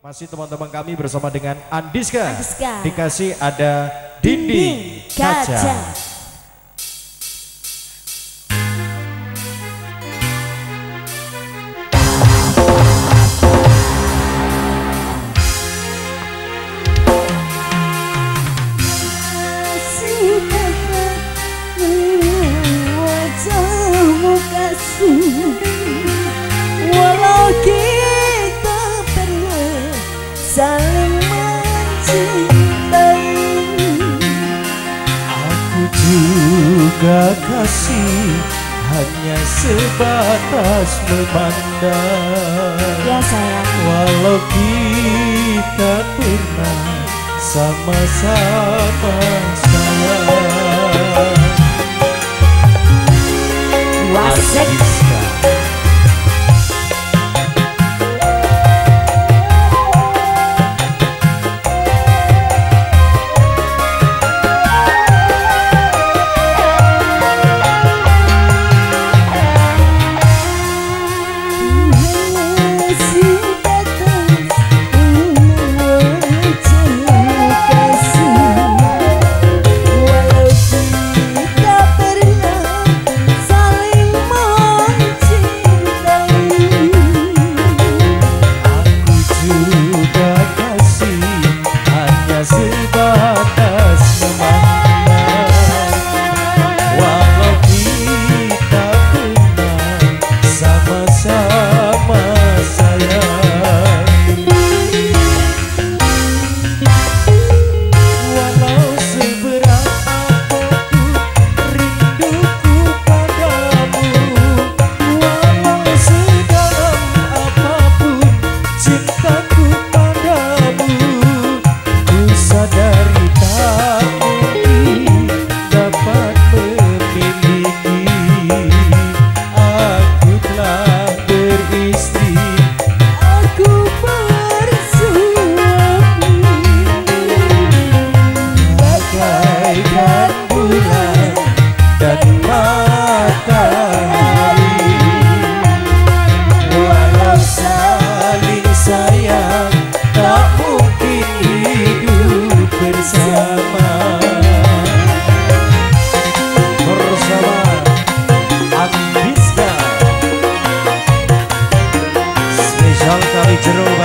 Masih teman-teman kami bersama dengan Andiska. Andiska. Dikasih ada dinding, kaca. kaca. saling juga kasih hanya sebatas memandang. Ya sayang. Walau kita pernah sama-sama Digital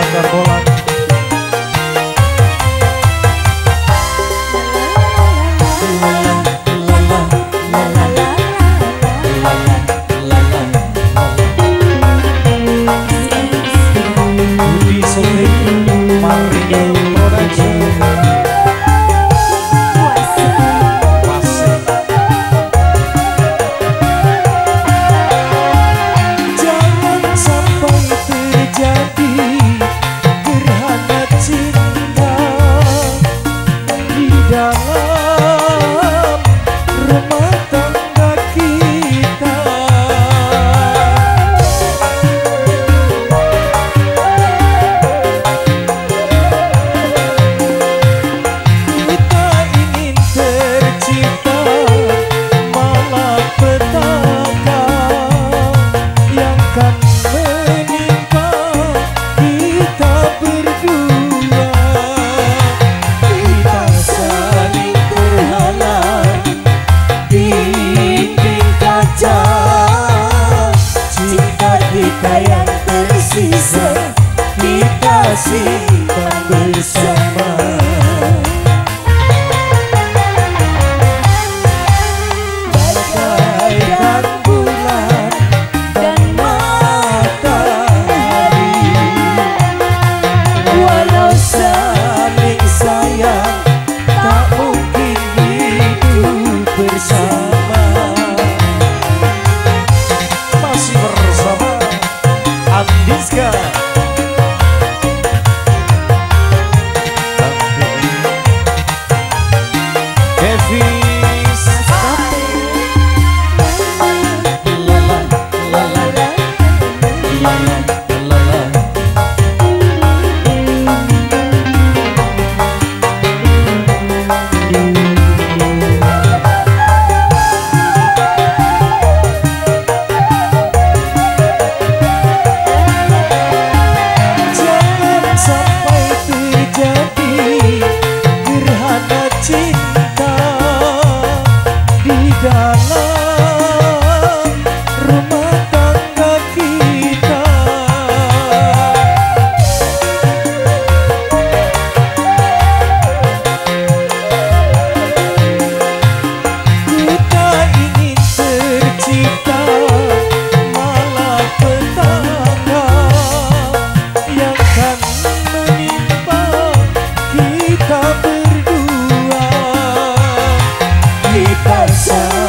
the harta yang tersisa dikasih So.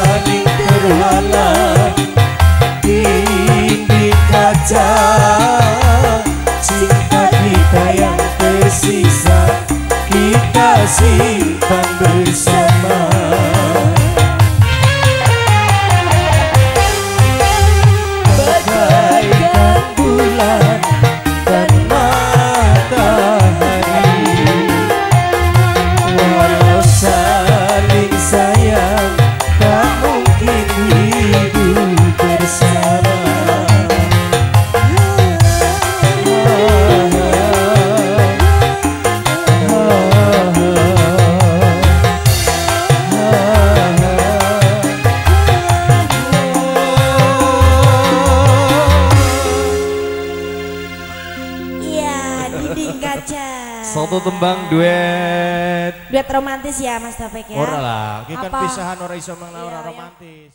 Satu tembang duet. Duet romantis ya Mas Taufik ya. Ora lah, iki kan pisahan ora iso mengenal Iya, ora iya. romantis.